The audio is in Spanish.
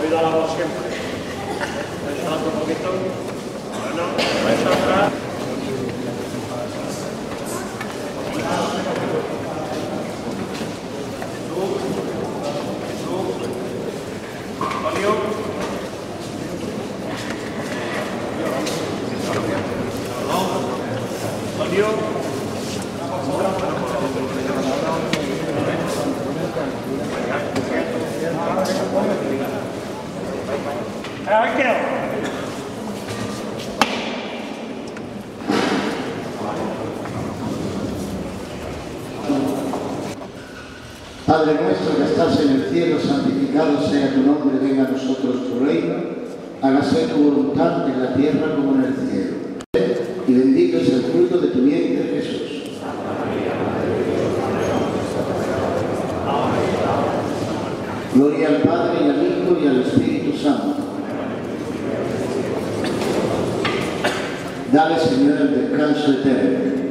oído la voz siempre. Un poquito. Bueno, eso acá. Thank you. Padre nuestro que estás en el cielo, santificado sea tu nombre, venga a nosotros tu reino, hágase tu voluntad en la tierra como en el cielo. Spirito Santo. Dale Signore del canso eterno